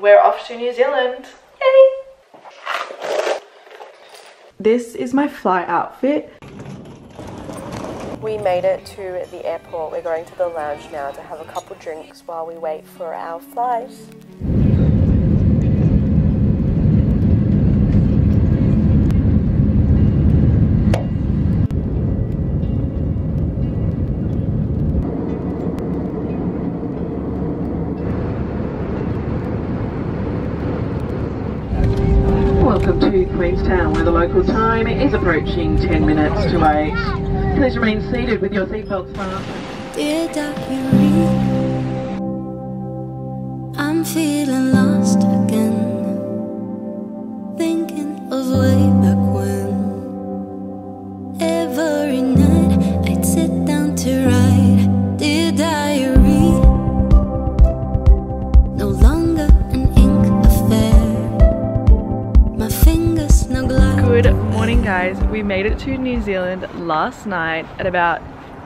We're off to New Zealand. Yay! This is my fly outfit. We made it to the airport. We're going to the lounge now to have a couple drinks while we wait for our flight. Queenstown, where the local time is approaching 10 minutes to 8. Please remain seated with your seatbelts fastened. Dear I'm feeling lost again. Thinking of way to New Zealand last night at about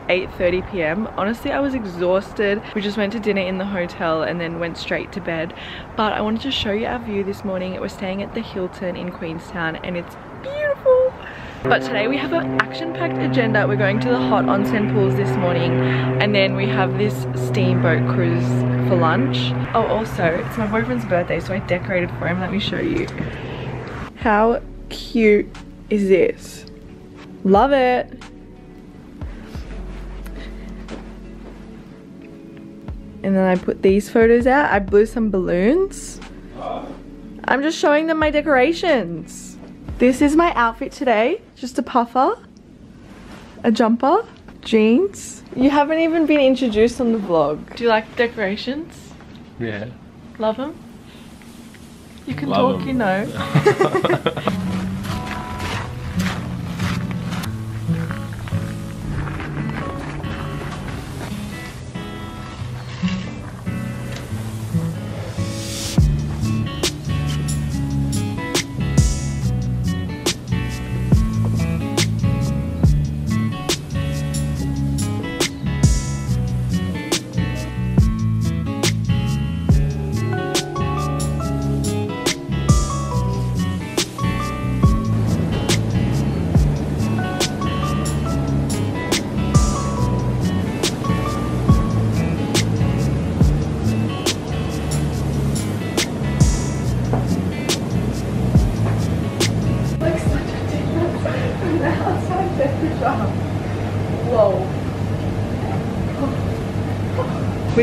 8.30 p.m. Honestly, I was exhausted. We just went to dinner in the hotel and then went straight to bed. But I wanted to show you our view this morning. We're staying at the Hilton in Queenstown and it's beautiful. But today we have an action-packed agenda. We're going to the hot onsen pools this morning and then we have this steamboat cruise for lunch. Oh, also, it's my boyfriend's birthday so I decorated for him. Let me show you. How cute is this? Love it. And then I put these photos out. I blew some balloons. I'm just showing them my decorations. This is my outfit today. Just a puffer, a jumper, jeans. You haven't even been introduced on the vlog. Do you like decorations? Yeah. Love them? You can Love talk, 'em. you know.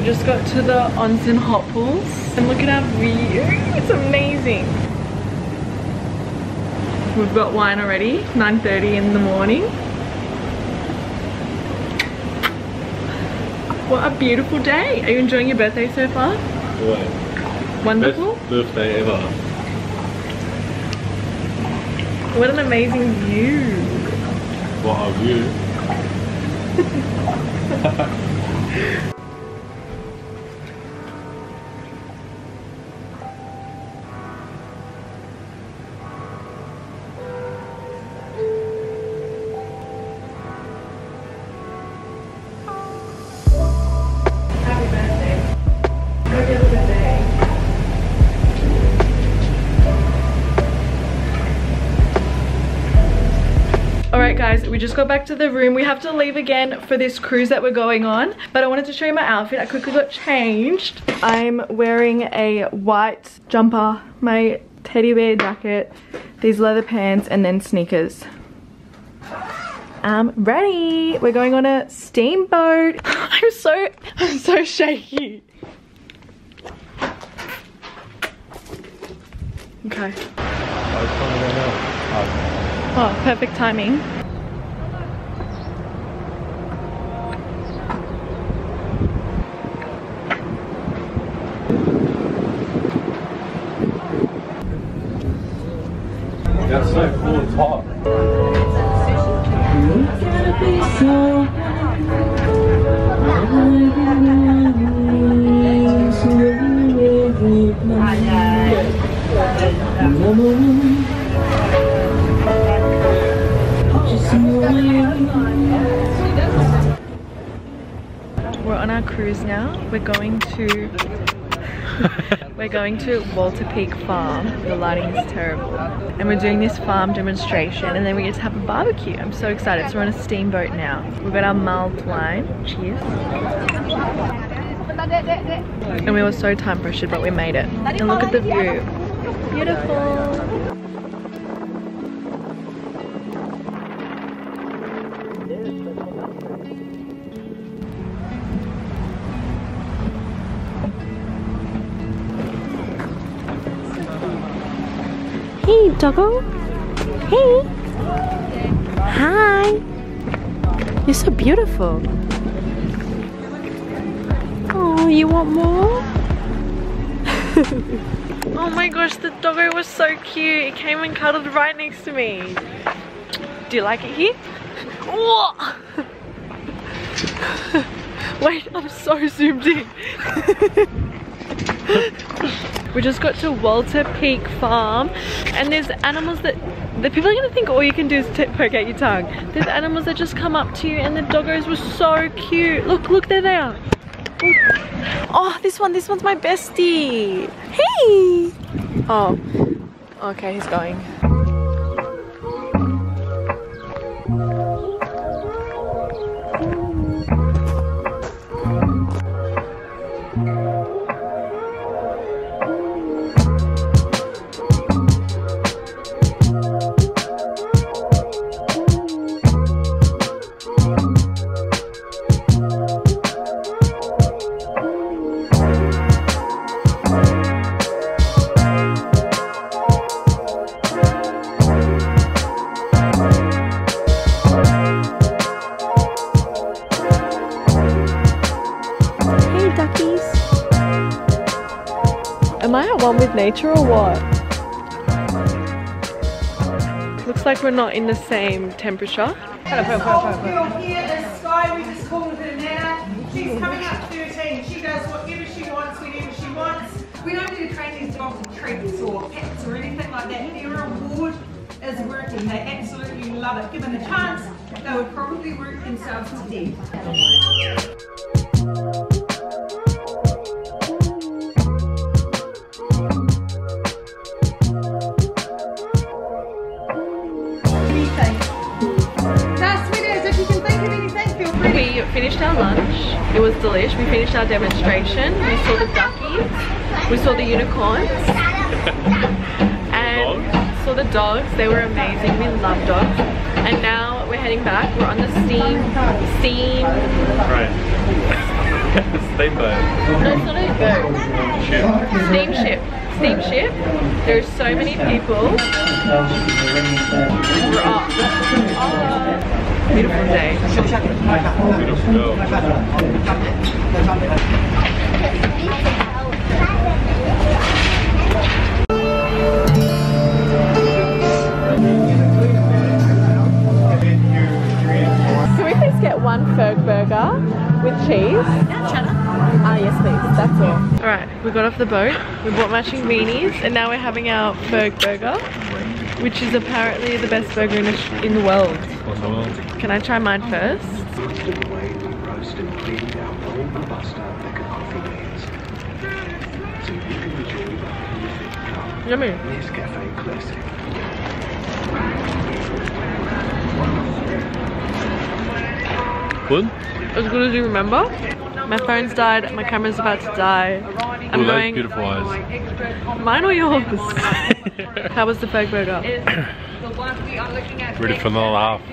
just got to the onsen hot pools and look at our view. It's amazing. We've got wine already, 9.30 in the morning. What a beautiful day. Are you enjoying your birthday so far? Boy, Wonderful. best birthday ever. What an amazing view. What a view. just got back to the room. We have to leave again for this cruise that we're going on. But I wanted to show you my outfit. I quickly got changed. I'm wearing a white jumper, my teddy bear jacket, these leather pants, and then sneakers. I'm ready. We're going on a steamboat. I'm so, I'm so shaky. Okay. Oh, perfect timing. That's We're on our cruise now. We're going to we're going to Walter Peak Farm. The lighting is terrible. And we're doing this farm demonstration and then we get to have a barbecue. I'm so excited. So we're on a steamboat now. We've got our mulled wine. Cheers. And we were so time pressured, but we made it. And look at the view. Beautiful. Hey, doggo. Hey. Hi. You're so beautiful. Oh, you want more? oh my gosh, the doggo was so cute. It came and cuddled right next to me. Do you like it here? Oh! Wait, I'm so zoomed in. we just got to Walter Peak Farm and there's animals that the people are gonna think all you can do is poke out your tongue. There's animals that just come up to you and the doggos were so cute. Look, look, there they are. Oh, oh this one, this one's my bestie. Hey! Oh, okay, he's going. Am I at one with nature or what? Looks like we're not in the same temperature. girl here is Sky, we just called her Nana. She's coming up 13. She does whatever she wants, whenever she wants. We don't need to train these dogs with treats or pets or anything like that. Their reward is working. They absolutely love it. Given the chance, they would probably work themselves to death. We finished our lunch. It was delish. We finished our demonstration. We saw the duckies. We saw the unicorns. and saw the dogs. They were amazing. We love dogs. And now we're heading back. We're on the steam, steam, Right. Steamboat. no, it's not a boat. Ship. Steamship. Steamship. There's so many people. We're off. Oh, beautiful day. Please get one Ferg burger with cheese? cheddar. Ah, yes please. That's all. Alright, we got off the boat. We bought matching beanies and now we're having our Ferg burger, which is apparently the best burger in the, in the world. Can I try mine first? roast and cleaned out all the buster that could coffee beans. So you can enjoy the perfect cup. Yummy. Nescafe Classic. Good? As good as you remember. My phone's died, my camera's about to die. I'm Ooh, going. beautiful eyes. Mine or yours? How was the Ferg burger? Ready for another half.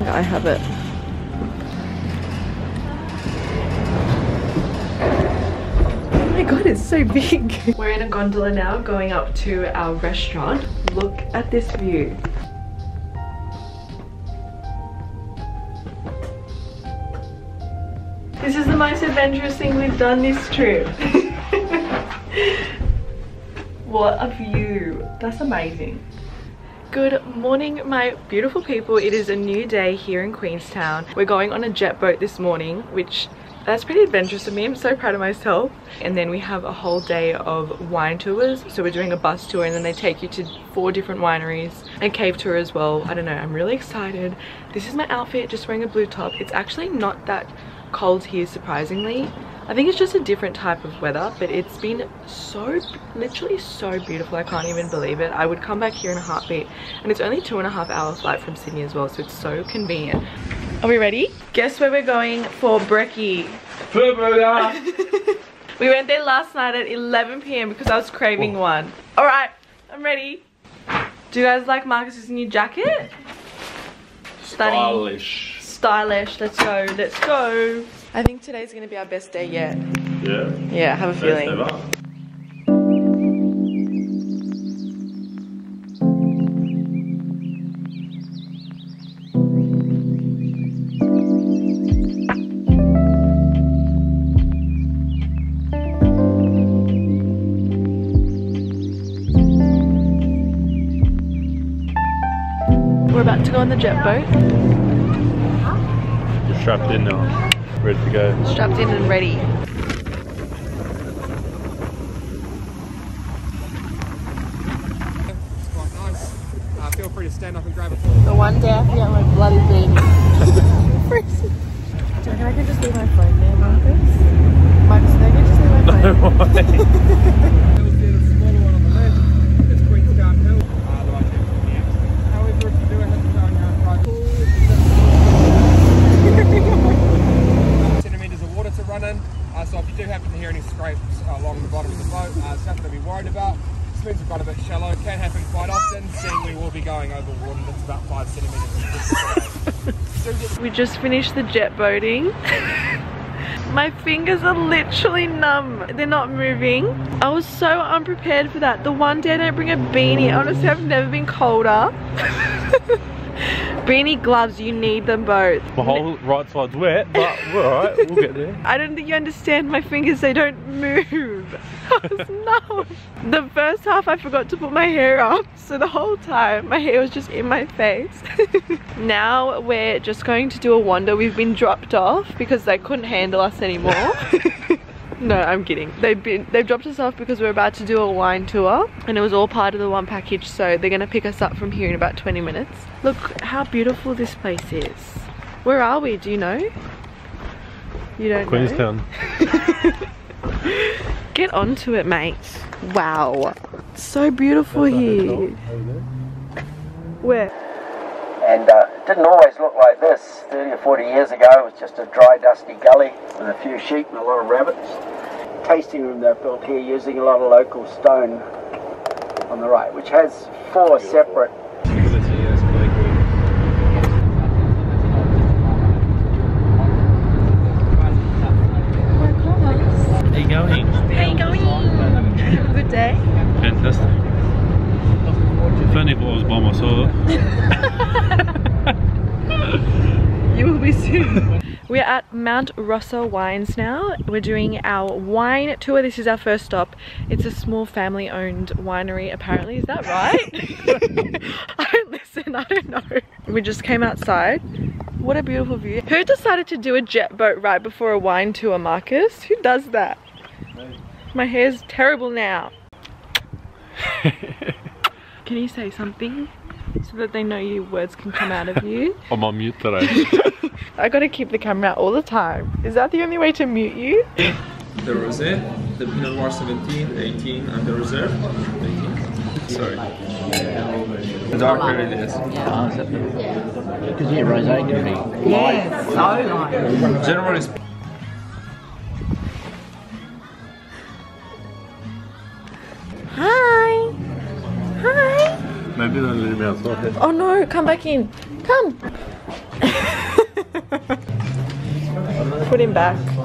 I have it. Oh my god, it's so big. We're in a gondola now going up to our restaurant. Look at this view. This is the most adventurous thing we've done this trip. what a view. That's amazing. Good morning, my beautiful people. It is a new day here in Queenstown. We're going on a jet boat this morning, which That's pretty adventurous of me. I'm so proud of myself. And then we have a whole day of wine tours. So we're doing a bus tour and then they take you to four different wineries and cave tour as well. I don't know, I'm really excited. This is my outfit, just wearing a blue top. It's actually not that cold here, surprisingly. I think it's just a different type of weather, but it's been so, literally so beautiful. I can't even believe it. I would come back here in a heartbeat. And it's only two and a half hour flight from Sydney as well, so it's so convenient. Are we ready? Guess where we're going for brekkie? we went there last night at 11 p.m. because I was craving one. All right, I'm ready. Do you guys like Marcus's new jacket? Stunning. Stylish. Stylish. Let's go. Let's go. I think today's gonna be our best day yet. Yeah. Yeah, I have a feeling. We're about to go on the jet boat. You're strapped in now. Ready to go. Strapped in and ready. It's quite nice. Uh, feel free to stand up and grab a The one day I forget my bloody beanie. Do you reckon I can just leave my phone there, Marcus? Marcus, can I can just leave my phone? Hills there, the smaller one on the left. It's Queenstown Hill. Uh, the right hand from the access. However, if you do have to go on your own private centimetres of water to run in. Uh, so if you do happen to hear any scrapes uh, along the bottom of the boat, uh, it's nothing to be worried about. This means we've got a bit shallow. It can happen quite often, seeing we will be going over water that's about five centimetres. We just finished the jet boating. My fingers are literally numb. They're not moving. I was so unprepared for that. The one day I don't bring a beanie. Honestly, I've never been colder. beanie gloves, you need them both. My whole right side's wet, but we're alright. We'll get there. I don't think you understand my fingers, they don't move. Was. The first half I forgot to put my hair up, so the whole time my hair was just in my face. now we're just going to do a wander. We've been dropped off because they couldn't handle us anymore. No, I'm kidding. They've been they've dropped us off because we're about to do a wine tour and it was all part of the one package so they're gonna pick us up from here in about 20 minutes. Look how beautiful this place is. Where are we? Do you know? You don't know? Queenstown. Get onto it, mate. Wow. So beautiful here. Where? and uh, it didn't always look like this. 30 or 40 years ago, it was just a dry, dusty gully with a few sheep and a lot of rabbits. Tasting room they've built here using a lot of local stone on the right, which has four separate How you going? How you going? Have a good day. Fantastic. If only if I was by myself. Soon. We're at Mount Rosa Wines now. We're doing our wine tour. This is our first stop. It's a small family owned winery apparently. Is that right? I don't listen, I don't know. We just came outside. What a beautiful view. Who decided to do a jet boat right before a wine tour, Marcus? Who does that? My hair's terrible now. Can you say something so that they know your words can come out of you? I'm on mute today. I gotta keep the camera out all the time. Is that the only way to mute you? the rosé, the Pinot Noir 17, 18, and the reserve 18. Sorry. The dark red it is. Because yeah, rosé can be light. Generally sp- Hi! Me outside. Oh no, come back in. Come! Put him back.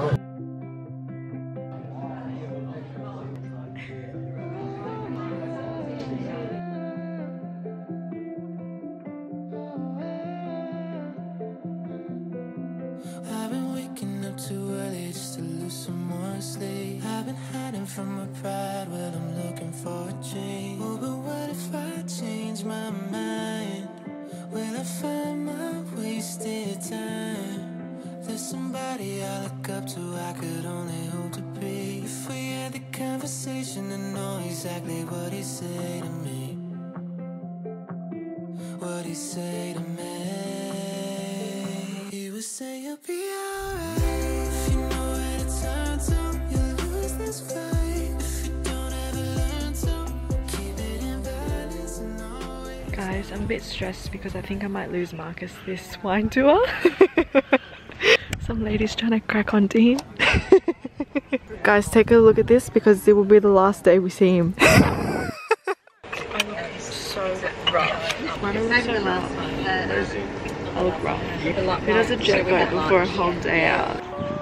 Could only hope to be. If we had the conversation, I know exactly what say to me. What he to me? He would say you'll be alright if you know where to turn to. You'll lose this fight and. Guys, I'm a bit stressed because I think I might lose Marcus this wine tour. Some lady's trying to crack onto him. Guys, take a look at this because it will be the last day we see him. so rough. Why do I look so rough? I look rough. Who does a jet boat for a whole day out?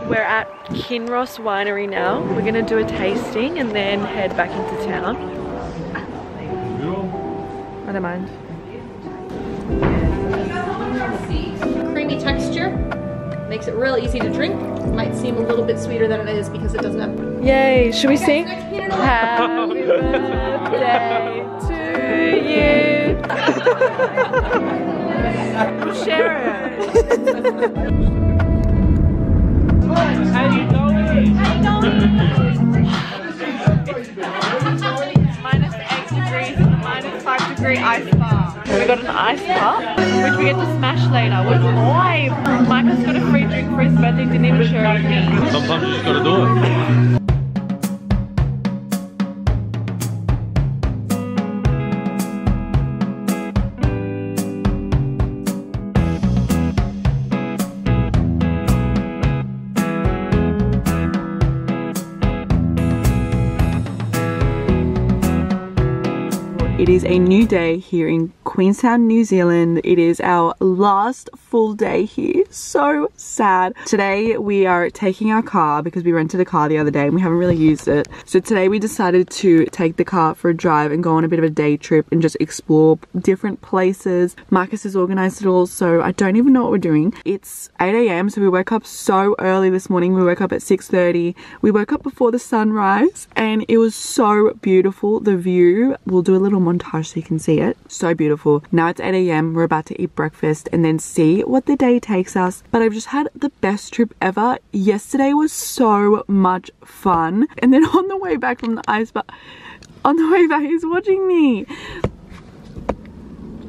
We're at Kinross Winery now. We're gonna do a tasting and then head back into town. I don't mind. creamy texture. Makes it real easy to drink. Might seem a little bit sweeter than it is because it doesn't have. Yay, should we sing? Happy birthday to you. Share it. Minus 8 degrees in the minus 5 degree ice bar. We got an ice bar, which we get to smash later. What a vibe! Micah's got a free drink for his birthday, didn't even share it with me. Sometimes you just gotta do it. It is a new day here in Queenstown, New Zealand. It is our last full day here. So sad. Today we are taking our car because we rented a car the other day and we haven't really used it. So today we decided to take the car for a drive and go on a bit of a day trip and just explore different places. Marcus has organized it all, so I don't even know what we're doing. It's 8 a.m. so we woke up so early this morning. We woke up at 6:30. We woke up before the sunrise and it was so beautiful. The view. We'll do a little montage so you can see it. So beautiful. Now it's 8 a.m. We're about to eat breakfast and then see what the day takes us. But I've just had the best trip ever. Yesterday was so much fun. And then on the way back from the ice bar, on the way back, he's watching me.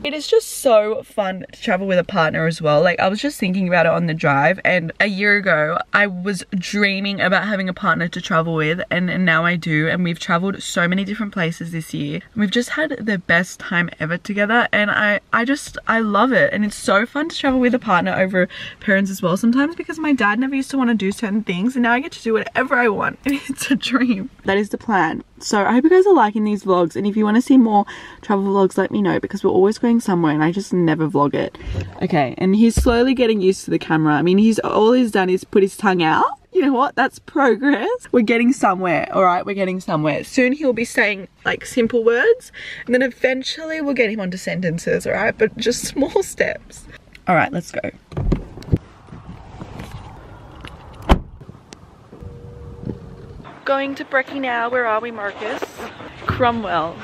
It is just so fun to travel with a partner as well. Like I was just thinking about it on the drive and a year ago I was dreaming about having a partner to travel with and, and now I do and we've traveled so many different places this year. We've just had the best time ever together and I, I just, I love it and it's so fun to travel with a partner over parents as well sometimes because my dad never used to want to do certain things and now I get to do whatever I want and it's a dream. That is the plan. So I hope you guys are liking these vlogs and if you want to see more travel vlogs let me know because we're always going somewhere and I just never vlog it. Okay and he's slowly getting used to the camera. I mean he's all he's done is put his tongue out. You know what? That's progress. We're getting somewhere, alright? We're getting somewhere. Soon he'll be saying like simple words and then eventually we'll get him onto sentences, alright? But just small steps. Alright, let's go. Going to Brekkie now. Where are we, Marcus? Cromwell.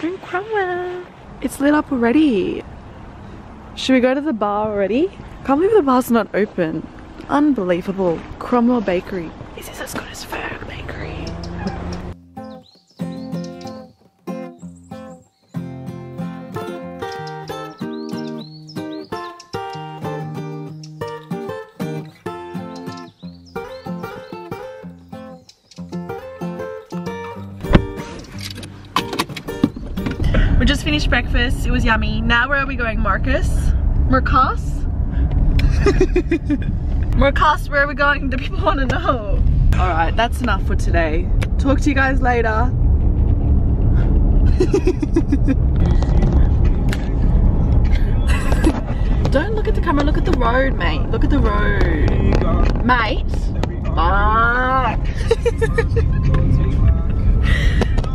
We're in Cromwell. It's lit up already. Should we go to the bar already? Can't believe the bar's not open. Unbelievable. Cromwell Bakery. Is this as good as Ferg finished breakfast. It was yummy. Now where are we going, Marcus? Marcus? Marcus, where are we going? Do people want to know? Alright, that's enough for today. Talk to you guys later. Don't look at the camera, look at the road, mate. Look at the road. Mate. Ah.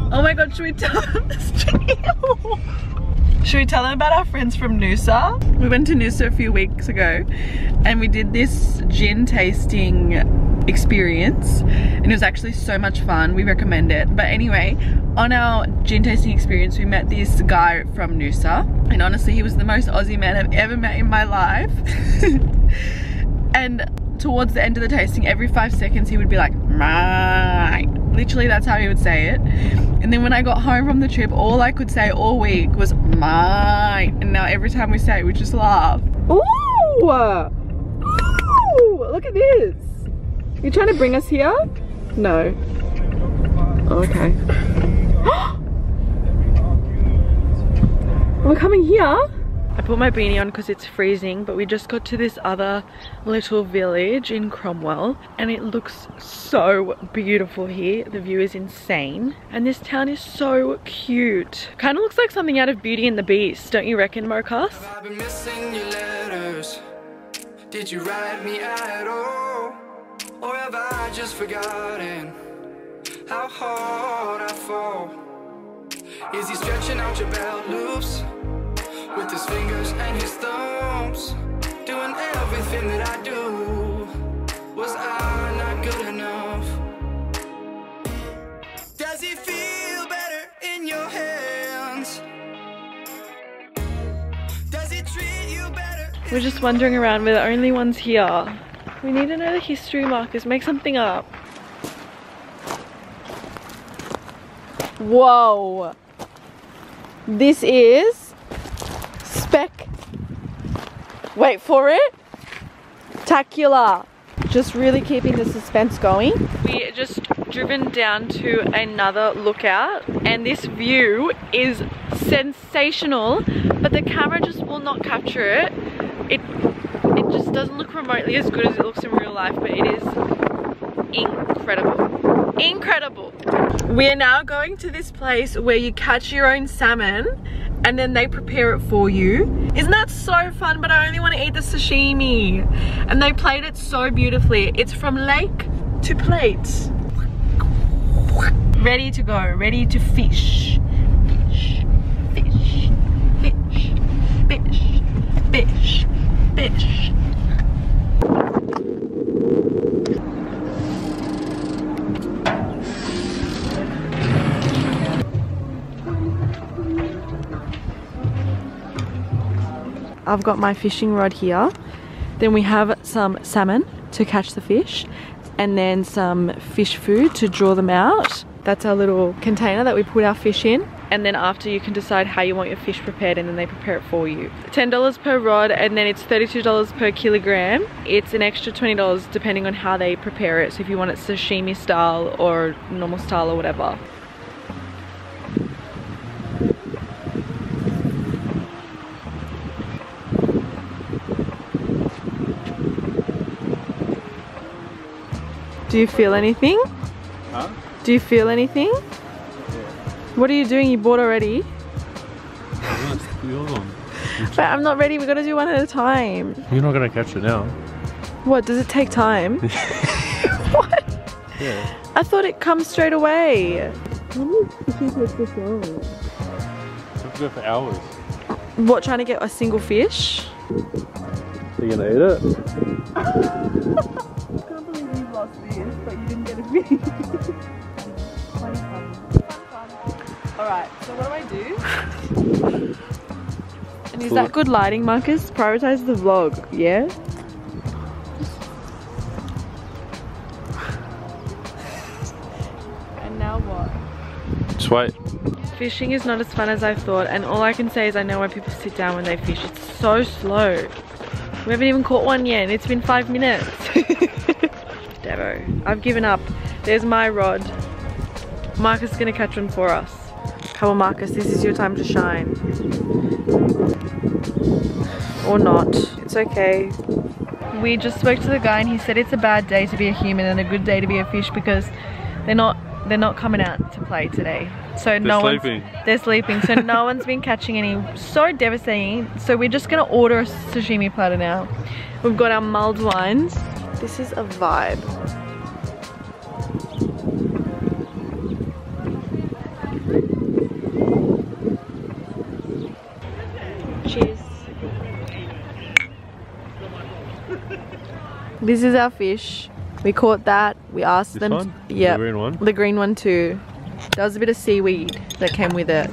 oh my god, should we tell them this Should we tell them about our friends from Noosa? We went to Noosa a few weeks ago and we did this gin tasting experience and it was actually so much fun. We recommend it. But anyway, on our gin tasting experience, we met this guy from Noosa and honestly, he was the most Aussie man I've ever met in my life. and towards the end of the tasting, every five seconds he would be like, mate. Literally, that's how he would say it. And then when I got home from the trip, all I could say all week was mate. And now every time we say it, we just laugh. Ooh! Ooh! Look at this. You trying to bring us here? No. Okay. We're coming here. I put my beanie on because it's freezing, but we just got to this other little village in Cromwell and it looks so beautiful here. The view is insane. And this town is so cute. Kind of looks like something out of Beauty and the Beast, don't you reckon, Marcus? I've been missing your letters. Did you write me at all? Or have I just forgotten how hard I fall? Is he stretching out your belt loops with his fingers and his thumbs? Doing everything that I do. Was I not good enough? Does it feel better in your hands? Does it treat you better? We're just wandering around. We're the only ones here. We need to know the history, Marcus. Make something up. Whoa. This is spec. Wait for it. Tacular. Just really keeping the suspense going. We just driven down to another lookout and this view is sensational but the camera just will not capture it. It it just doesn't look remotely as good as it looks in real life but it is incredible. Incredible. We are now going to this place where you catch your own salmon and then they prepare it for you. Isn't that so fun? But I only want to eat the sashimi. And they played it so beautifully. It's from lake to plate. Ready to go, ready to fish. Fish, fish, fish, fish, fish, fish. I've got my fishing rod here. Then we have some salmon to catch the fish and then some fish food to draw them out. That's our little container that we put our fish in. And then after you can decide how you want your fish prepared and then they prepare it for you. $10 per rod and then it's $32 per kilogram. It's an extra $20 depending on how they prepare it. So if you want it sashimi style or normal style or whatever. Do you feel anything? Huh? Do you feel anything? What are you doing? You bought already? But I'm not ready. We gotta do one at a time. You're not gonna catch it now. What? Does it take time? what? Yeah. I thought it comes straight away. We'll go for hours. What? Trying to get a single fish? Are you gonna eat it? Alright, so what do I do? And is that good lighting, Marcus? Prioritize the vlog, yeah? and now what? Just wait. Fishing is not as fun as I thought, and all I can say is I know why people sit down when they fish. It's so slow. We haven't even caught one yet, and it's been five minutes. Devo, I've given up. There's my rod. Marcus is gonna catch one for us. Come on, Marcus, this is your time to shine. Or not. It's okay. We just spoke to the guy and he said it's a bad day to be a human and a good day to be a fish because they're not they're not coming out to play today. So no sleeping. one's they're sleeping. So no one's been catching any. So devastating. So we're just gonna order a sashimi platter now. We've got our mulled wines. This is a vibe. Cheers. This is our fish. We caught that. We asked This them. Yeah. The green one? The green one too. There was a bit of seaweed that came with it.